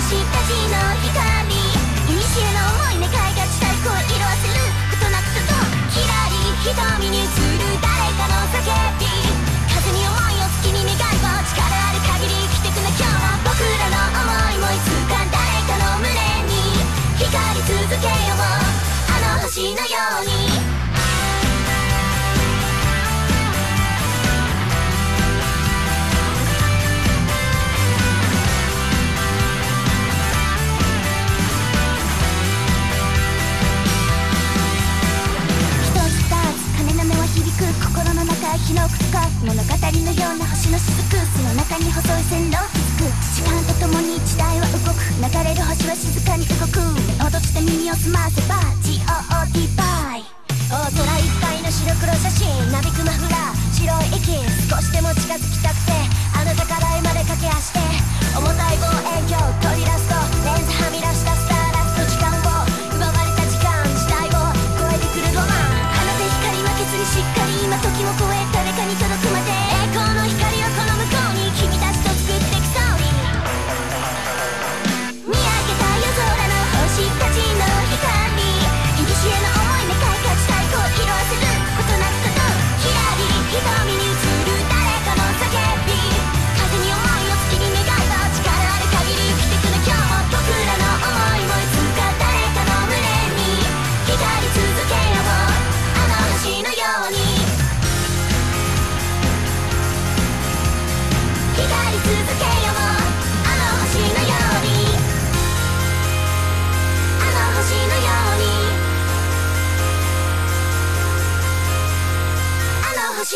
した地の光を済ませば GOD バイ大空いっぱいの白黒写真。なびくマフラー。白い息。少しでも近づきたくて。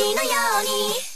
のように。